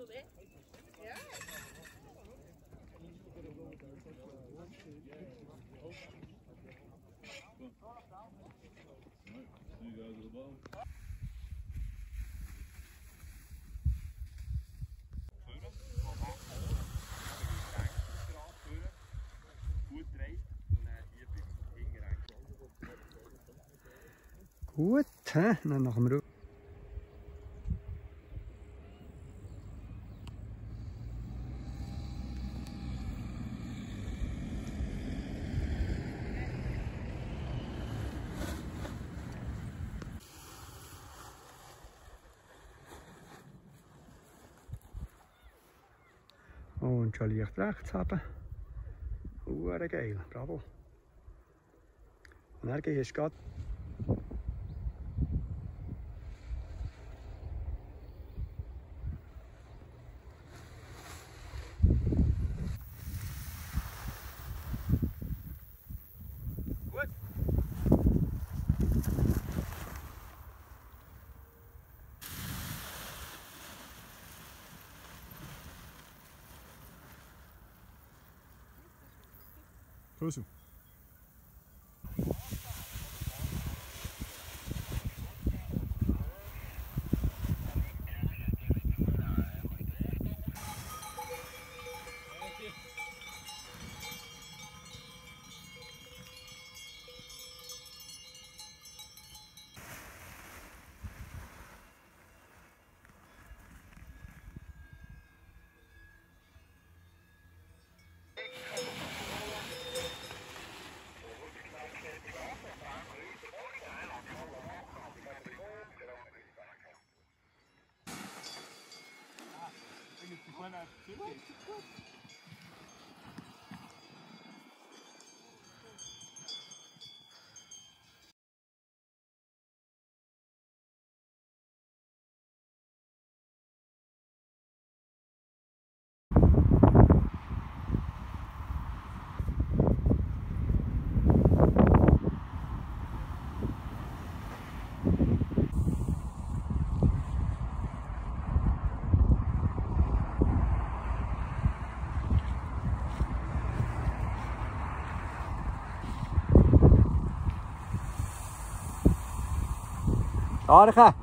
tot. Ja. You hè? dan nog een op. Und schon leicht rechts haben. Hure geil, bravo. Und dann gehst du Pussy. when I two it. Harika.